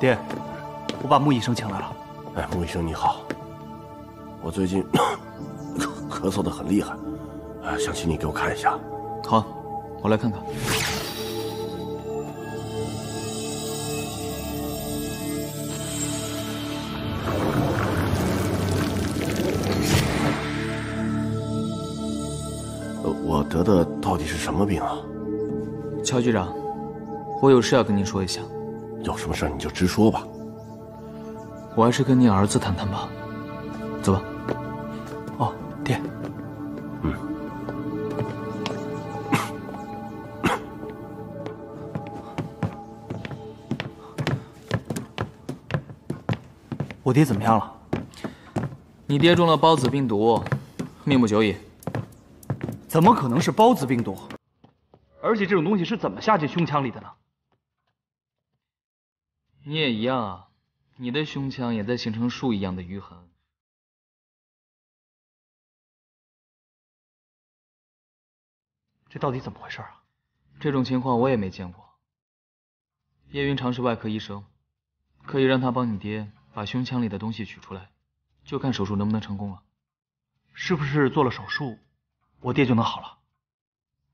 爹，我把穆医生请来了。哎，穆医生你好，我最近咳嗽的很厉害，哎，想请你给我看一下。好，我来看看。我得的到底是什么病啊？乔局长，我有事要跟您说一下。有什么事你就直说吧。我还是跟你儿子谈谈吧。走吧。哦，爹。嗯。我爹怎么样了？你爹中了孢子病毒，命不久矣。怎么可能是孢子病毒？而且这种东西是怎么下进胸腔里的呢？你也一样啊，你的胸腔也在形成树一样的淤痕。这到底怎么回事啊？这种情况我也没见过。叶云长是外科医生，可以让他帮你爹把胸腔里的东西取出来，就看手术能不能成功了。是不是做了手术，我爹就能好了？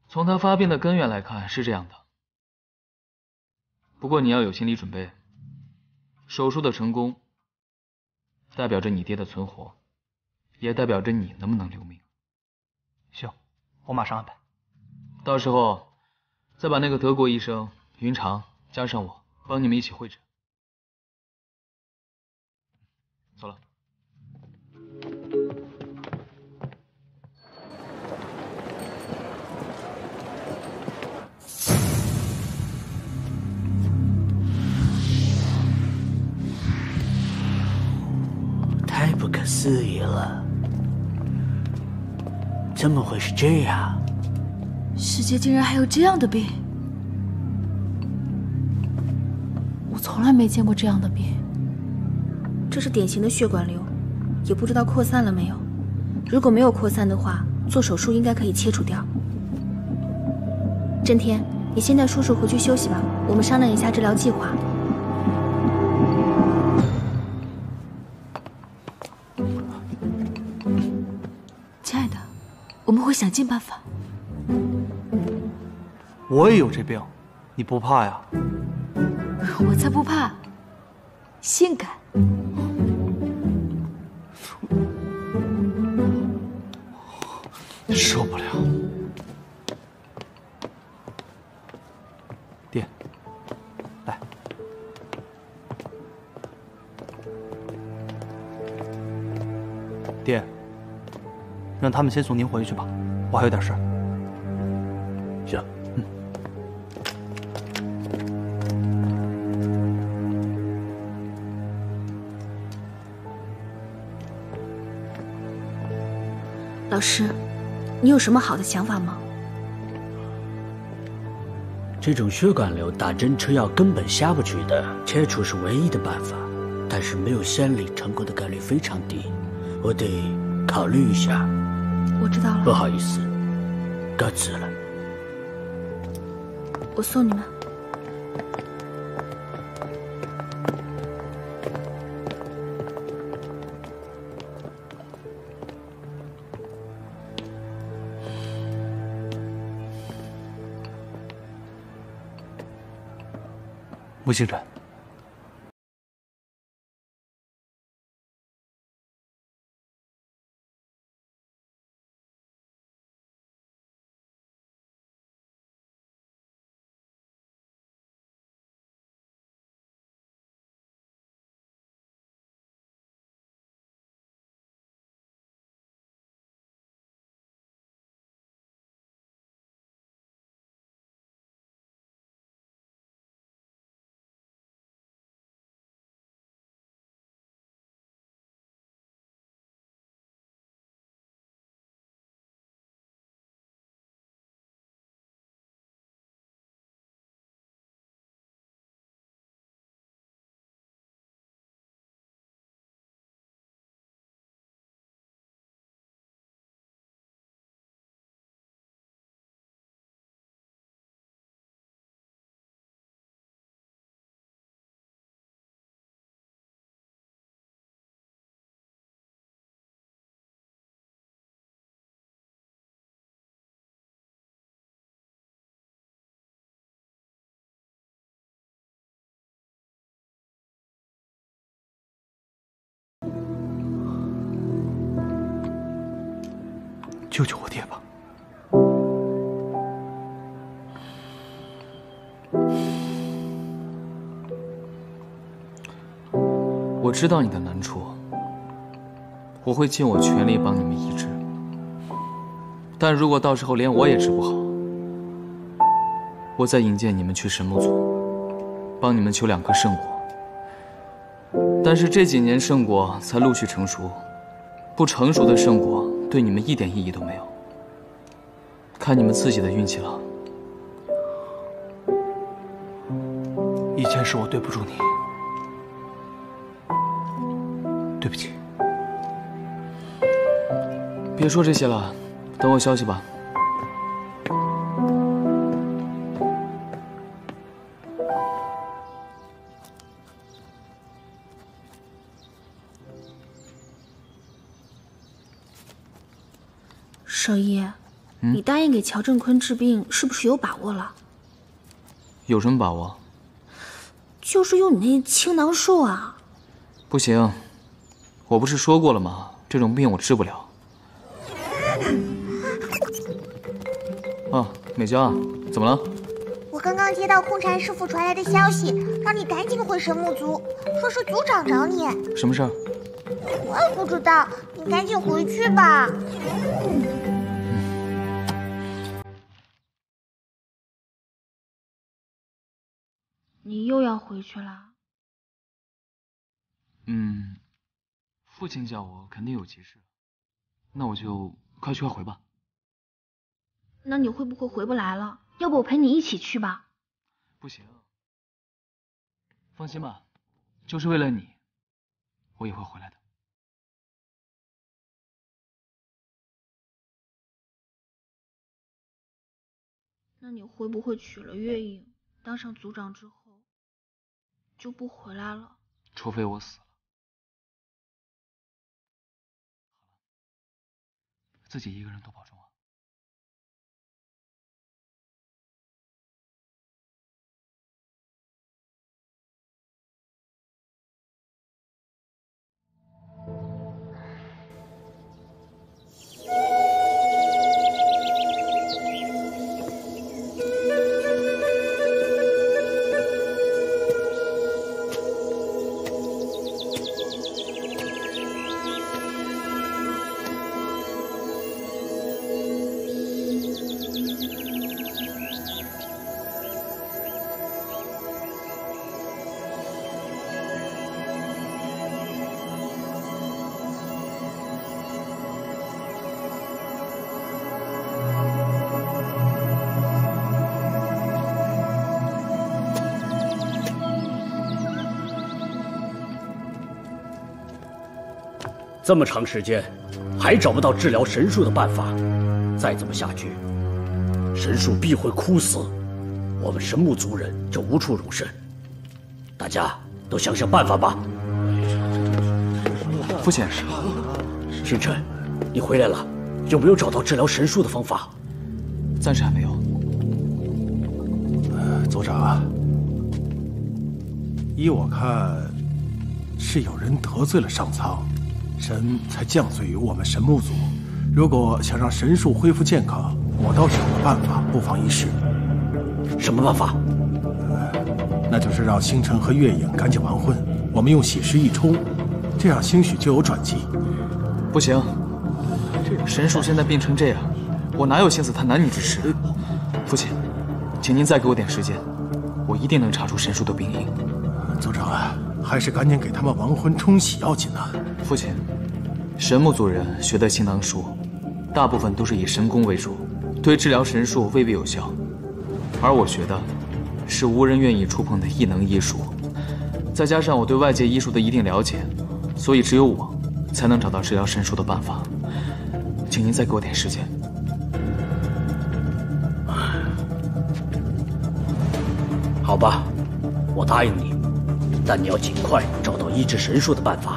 从他发病的根源来看是这样的。不过你要有心理准备。手术的成功，代表着你爹的存活，也代表着你能不能留命。行，我马上安排。到时候再把那个德国医生云长加上我，帮你们一起会诊。走了。了，怎么会是这样？世界竟然还有这样的病！我从来没见过这样的病。这是典型的血管瘤，也不知道扩散了没有。如果没有扩散的话，做手术应该可以切除掉。真天，你先带叔叔回去休息吧，我们商量一下治疗计划。想尽办法。我也有这病，你不怕呀？我才不怕，性感。受不了。让他们先送您回去吧，我还有点事。行，嗯。老师，你有什么好的想法吗？这种血管瘤打针吃药根本下不去的，切除是唯一的办法，但是没有先例，成功的概率非常低，我得考虑一下。我知道了，不好意思，告辞了。我送你们。穆星辰。救救我爹吧！我知道你的难处，我会尽我全力帮你们医治。但如果到时候连我也治不好，我再引荐你们去神木族，帮你们求两颗圣果。但是这几年圣果才陆续成熟，不成熟的圣果对你们一点意义都没有。看你们自己的运气了。以前是我对不住你，对不起。别说这些了，等我消息吧。乔振坤治病，是不是有把握了？有什么把握？就是用你那青囊术啊！不行，我不是说过了吗？这种病我治不了。啊，美娇，怎么了？我刚刚接到空禅师傅传来的消息，让你赶紧回神木族，说是族长找你。什么事儿？我也不知道，你赶紧回去吧。你又要回去了？嗯，父亲叫我，肯定有急事。那我就快去快回吧。那你会不会回不来了？要不我陪你一起去吧？不行，放心吧，就是为了你，我也会回来的。那你会不会娶了月影，当上族长之后就不回来了？除非我死了。好了自己一个人多保重这么长时间，还找不到治疗神树的办法，再这么下去，神树必会枯死，我们神木族人就无处容身。大家都想想办法吧。父亲，星辰，你回来了，有没有找到治疗神树的方法？暂时还没有。族长，依我看，是有人得罪了上苍。神才降罪于我们神木族。如果想让神树恢复健康，我倒是有个办法，不妨一试。什么办法？那就是让星辰和月影赶紧完婚，我们用血石一冲，这样兴许就有转机。不行，神树现在病成这样，我哪有心思谈男女之事？父亲，请您再给我点时间，我一定能查出神树的病因。族长啊，还是赶紧给他们完婚冲喜要紧啊！父亲。神木族人学的青囊术，大部分都是以神功为主，对治疗神术未必有效。而我学的，是无人愿意触碰的异能医术，再加上我对外界医术的一定了解，所以只有我，才能找到治疗神术的办法。请您再给我点时间。好吧，我答应你，但你要尽快找到医治神术的办法。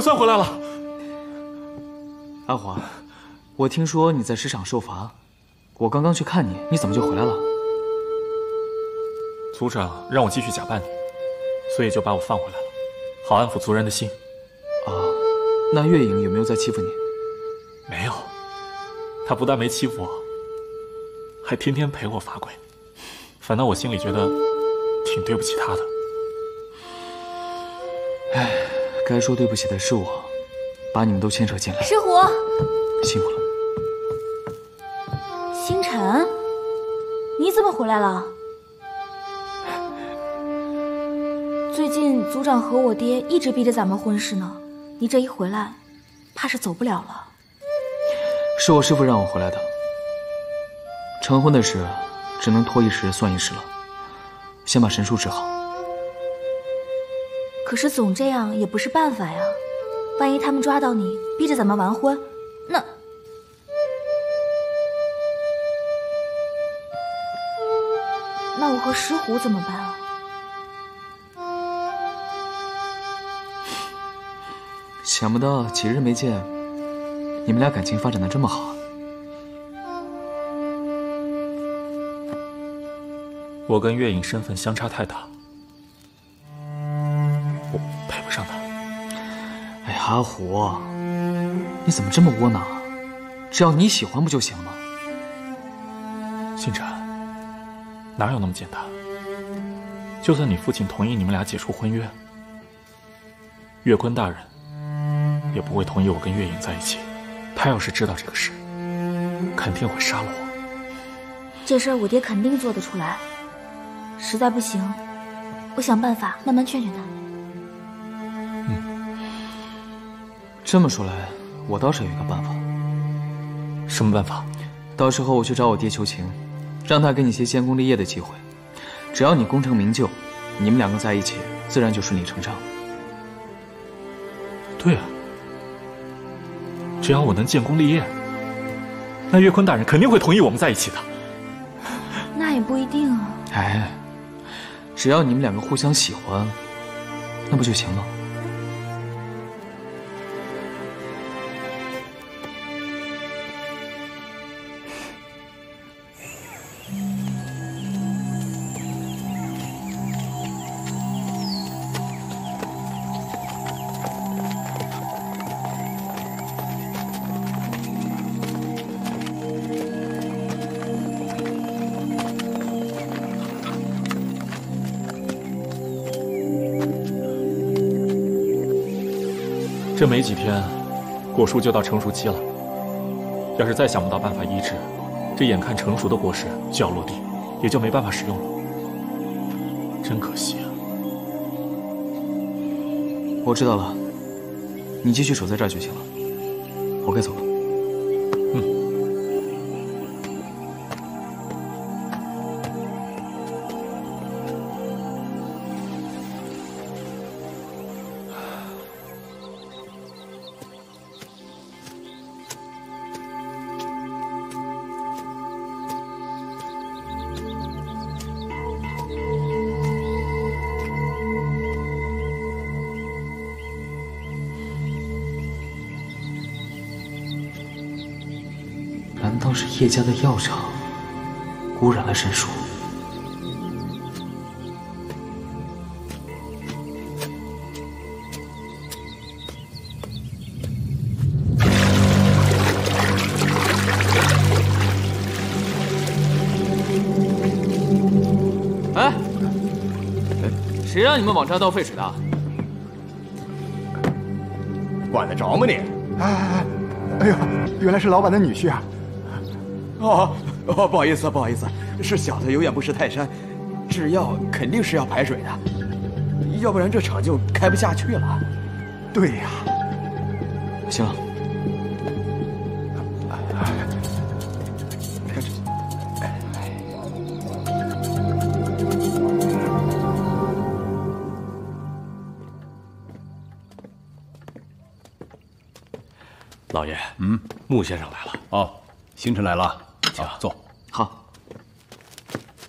哎，你可算回来了。阿华，我听说你在石场受罚，我刚刚去看你，你怎么就回来了？族长让我继续假扮你，所以就把我放回来了，好安抚族人的心。啊，那月影有没有在欺负你？没有，他不但没欺负我，还天天陪我罚跪。反倒我心里觉得挺对不起他的。该说对不起的是我，把你们都牵扯进来。石虎，辛苦了。星辰，你怎么回来了？最近族长和我爹一直逼着咱们婚事呢，你这一回来，怕是走不了了。是我师父让我回来的。成婚的事，只能拖一时算一时了。先把神树治好。可是总这样也不是办法呀，万一他们抓到你，逼着咱们完婚，那……那我和石虎怎么办啊？想不到几日没见，你们俩感情发展的这么好。我跟月影身份相差太大，阿虎，你怎么这么窝囊啊？只要你喜欢不就行了吗？星辰，哪有那么简单？就算你父亲同意你们俩解除婚约，月坤大人也不会同意我跟月影在一起。他要是知道这个事，肯定会杀了我。这事儿我爹肯定做得出来。实在不行，我想办法慢慢劝劝他。这么说来，我倒是有一个办法。什么办法？到时候我去找我爹求情，让他给你些建功立业的机会。只要你功成名就，你们两个在一起，自然就顺理成章。对啊，只要我能建功立业，那岳坤大人肯定会同意我们在一起的。那也不一定啊。哎。只要你们两个互相喜欢，那不就行了？没几天，果树就到成熟期了。要是再想不到办法医治，这眼看成熟的果实就要落地，也就没办法使用了。真可惜啊！我知道了，你继续守在这儿就行了。我该走了。家的药厂污染了神树。哎，谁让你们往这倒废水的？管得着吗你？哎哎哎！哎呦，原来是老板的女婿啊！哦哦，不好意思，不好意思，是小的有眼不识泰山，制药肯定是要排水的，要不然这厂就开不下去了。对呀，行了，老爷，嗯，穆先生来了。哦，星辰来了。好，坐。好，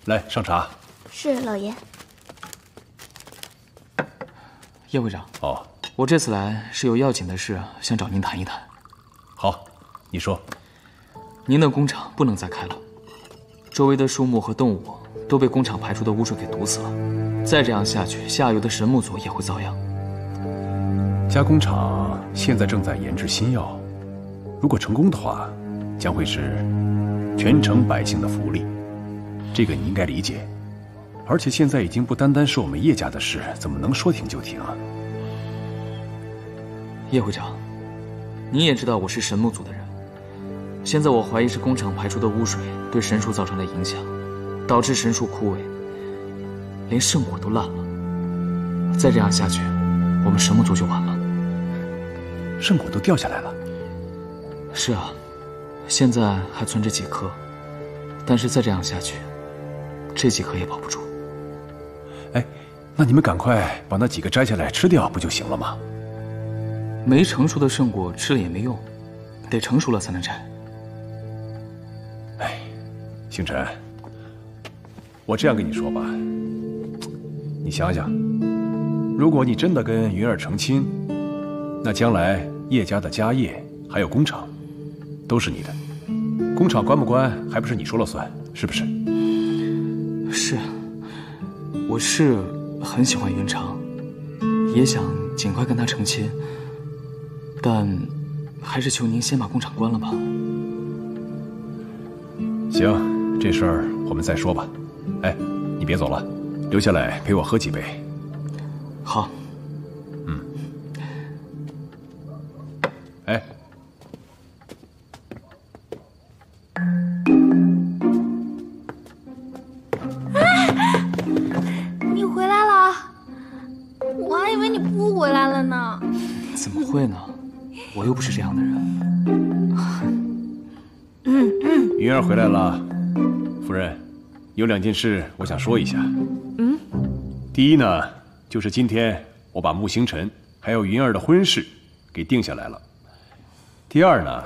来上茶。是老爷。叶会长。哦，我这次来是有要紧的事想找您谈一谈。好，你说。您的工厂不能再开了，周围的树木和动物都被工厂排出的污水给毒死了。再这样下去，下游的神木族也会遭殃。加工厂现在正在研制新药，如果成功的话，将会是全城百姓的福利。这个你应该理解。而且现在已经不单单是我们叶家的事，怎么能说停就停啊？叶会长，你也知道我是神木族的人。现在我怀疑是工厂排出的污水对神树造成的影响，导致神树枯萎，连圣果都烂了。再这样下去，我们神木族就完了。圣果都掉下来了。是啊，现在还存着几颗，但是再这样下去，这几颗也保不住。哎，那你们赶快把那几个摘下来吃掉，不就行了吗？没成熟的圣果吃了也没用，得成熟了才能摘。哎，星辰，我这样跟你说吧，你想想，如果你真的跟云儿成亲，那将来叶家的家业还有工厂，都是你的。工厂关不关，还不是你说了算，是不是？是。我是很喜欢云长，也想尽快跟他成亲，但还是求您先把工厂关了吧。行，这事儿我们再说吧。哎，你别走了，留下来陪我喝几杯。夫人，有两件事我想说一下。嗯，第一呢，就是今天我把穆星辰还有云儿的婚事给定下来了。第二呢，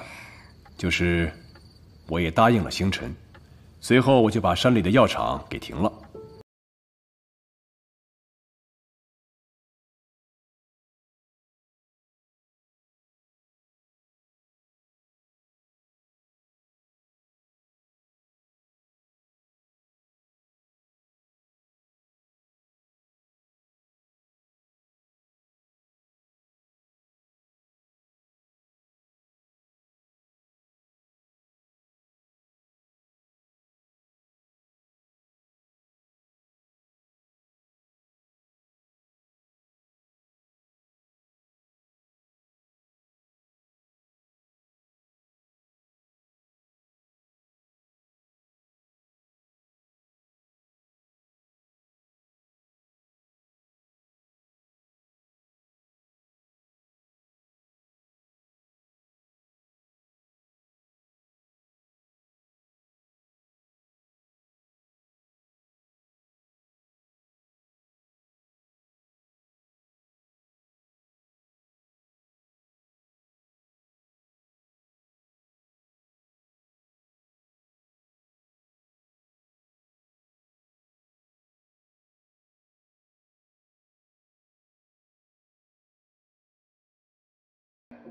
就是我也答应了星辰，随后我就把山里的药厂给停了。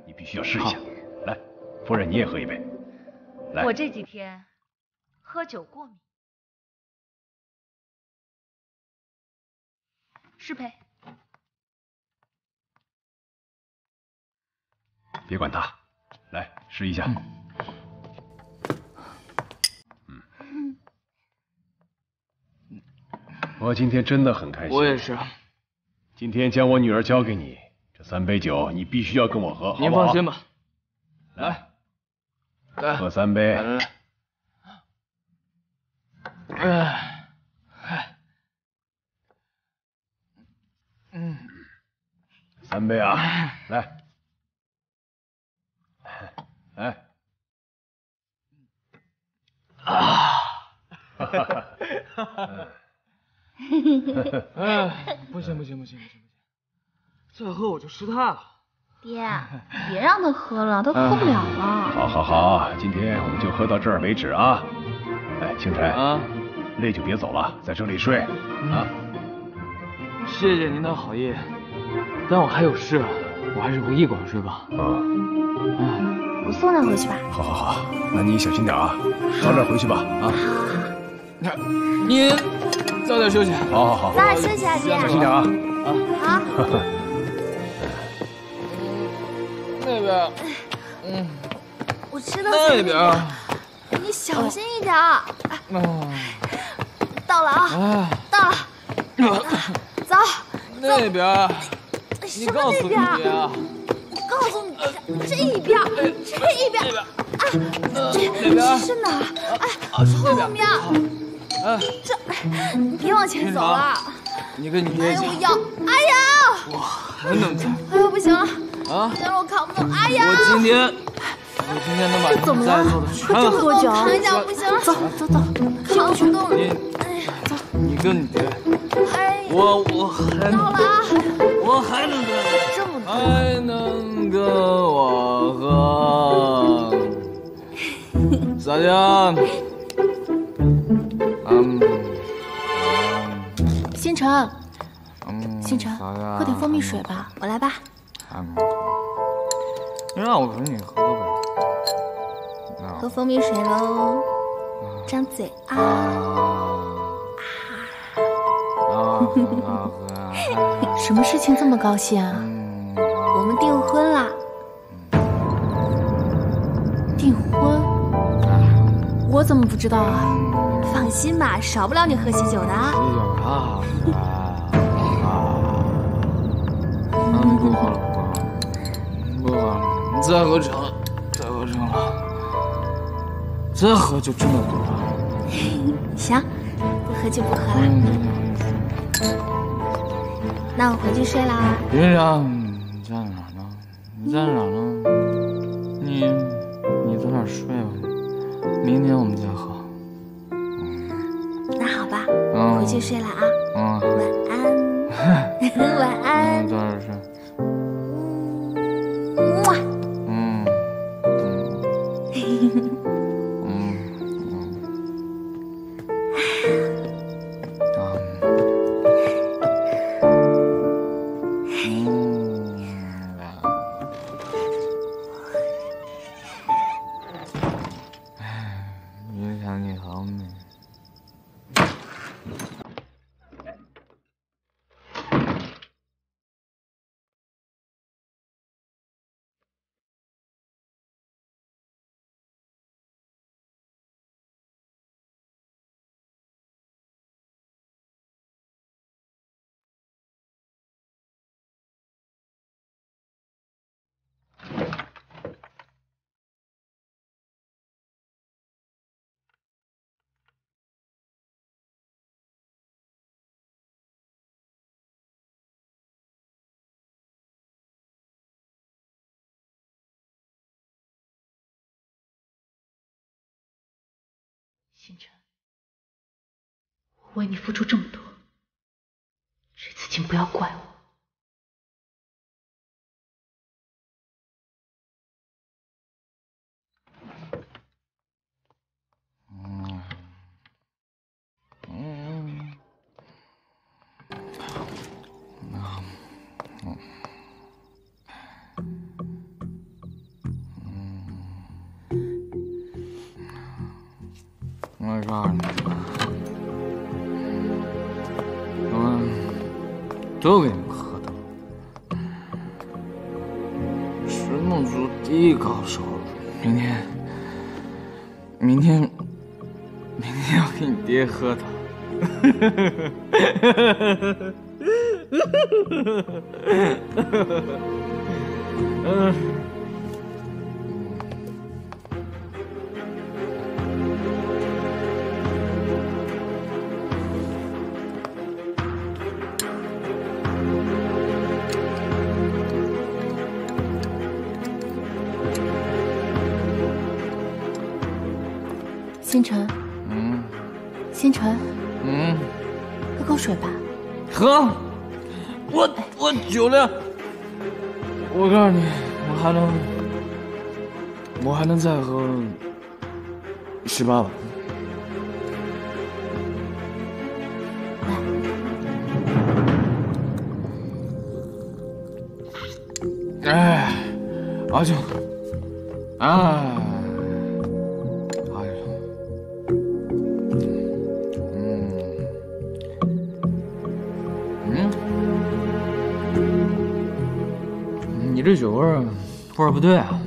你必须要试一下，来，夫人你也喝一杯。来，我这几天喝酒过敏。失陪。别管他，来试一下。嗯。我今天真的很开心。我也是。今天将我女儿交给你。三杯酒，你必须要跟我喝，好您放心吧。来，来，喝三杯。来来来，嗯，三杯啊，来，来，啊，哈哈哈哈哎，不行不行不行不行。再喝我就失态了，爹，别让他喝了，他喝不了了。好，好，好，今天我们就喝到这儿为止啊！哎，清晨啊，累就别走了，在这里睡啊。谢谢您的好意。但我还有事，我还是回驿馆睡吧。啊，我送他回去吧。好好好，那你小心点啊，早点回去吧。啊，你早点休息。好好好，早点休息啊，爹。小心点啊啊。好。边，嗯，我知道。那边。你小心一点。嗯。到了啊！到了。走。那边。什么那边？我告诉你，这一边，这一边。啊，这这是哪儿？哎，后面。哎，这，你别往前走了。你跟你爹讲。哎呦，腰！哎呀！我还能再。哎呦，不行了。啊！行了，我扛不动。哎呀！我今天，我今天能把这怎么了？快这么多脚！扛一下，不行了。走走走，扛不动了。你，走。你跟你爹。哎。我我还到了啊！我还能跟，这么多，还能跟我喝。撒娇。嗯。星辰。星辰，喝点蜂蜜水吧，我来吧。你让我陪你喝呗。喝蜂蜜水喽，张嘴啊！啊！什么事情这么高兴啊？我们订婚了。订婚？我怎么不知道啊？放心吧，少不了你喝喜酒的。喜酒啊！不喝了，不喝了，你 再喝成了，再喝成了，再喝就真的不喝了。行，不喝就不喝了。那我回去睡啦。云长，你在哪呢？你在哪呢？你你早点睡吧，明天我们再喝。那好吧，我回去睡了啊。星辰，我为你付出这么多，这次请不要怪我。我告诉你，我都给你们喝的，神木族第一高手，明天，明天，明天要给你爹喝的。喝，我我酒量，我告诉你，我还能，我还能再喝十八碗。哎，阿九，哎，这酒味儿味儿不对啊。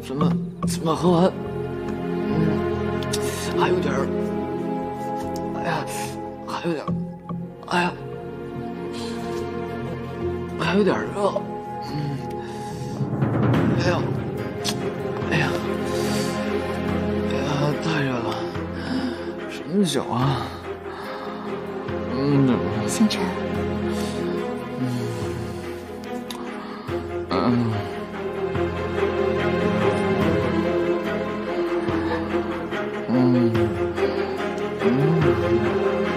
怎么怎么喝完，嗯，还有点儿，哎呀，还有点儿，哎呀，还有点儿热，嗯，哎呀，哎呀，哎呀，太热了，什么酒啊？星辰。嗯。嗯。嗯。嗯。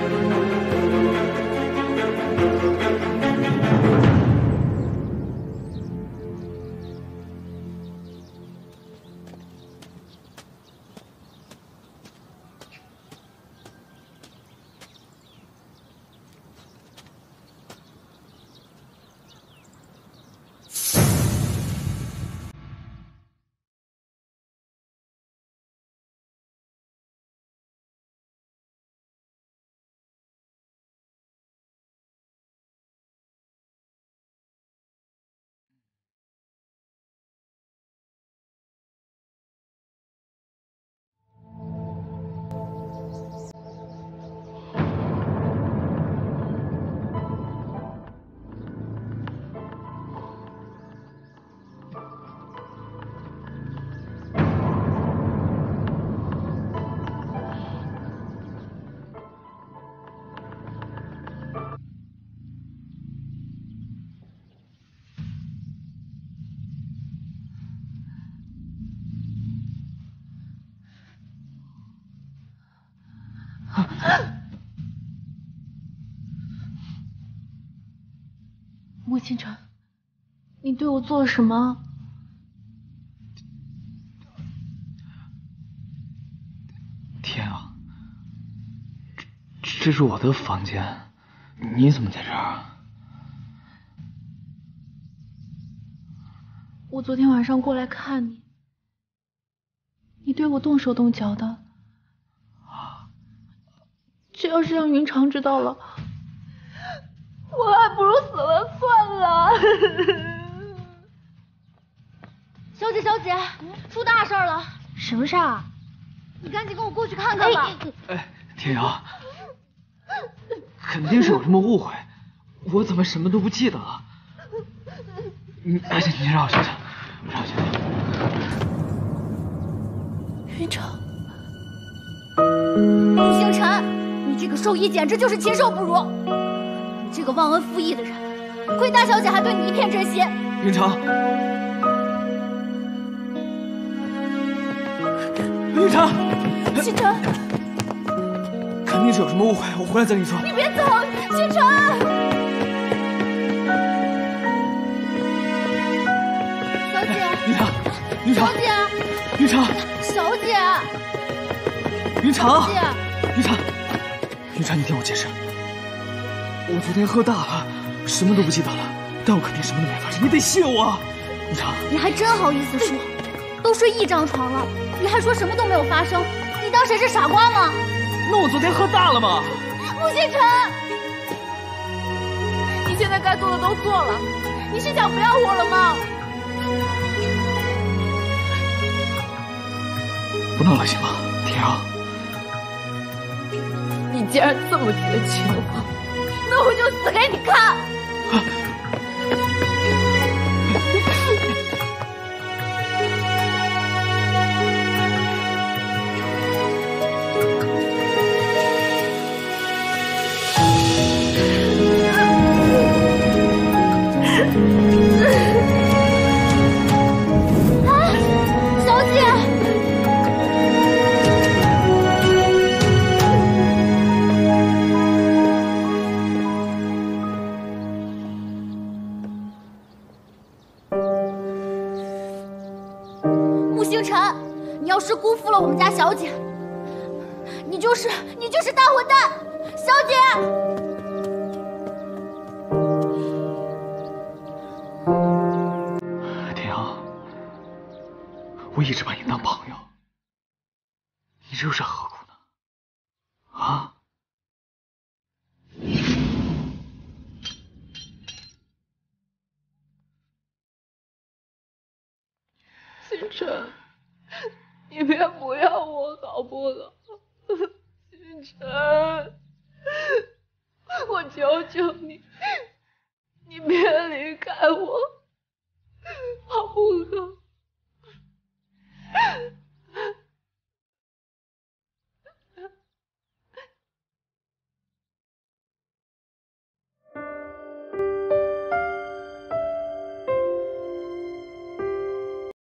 星辰，你对我做了什么？天啊，这这是我的房间，你怎么在这儿？我昨天晚上过来看你，你对我动手动脚的。这要是让云长知道了，我还不如死了算了。小姐，小姐，出大事了！什么事儿？你赶紧跟我过去看看吧。哎，天瑶，肯定是有什么误会，我怎么什么都不记得了？你，哎，你让我想想，让我想想。云长，穆星辰，你这个兽医简直就是禽兽不如！你这个忘恩负义的人，亏大小姐还对你一片真心。云长，云长，星辰，肯定是有什么误会，我回来再跟你说。你别走，星辰。小姐，云长，云长，小姐，云长，小姐，云长，姐，云长，云长，你听我解释。我昨天喝大了，什么都不记得了，但我肯定什么都没发生，你得谢我。云长，你还真好意思说？都睡一张床了，你还说什么都没有发生？你当谁是傻瓜吗？那我昨天喝大了吗？穆星辰，你现在该做的都做了，你是想不要我了吗？不闹了行吗，天瑶。你既然这么绝情的话，那我就死给你看！你要是辜负了我们家小姐，你就是你就是大混蛋！小姐，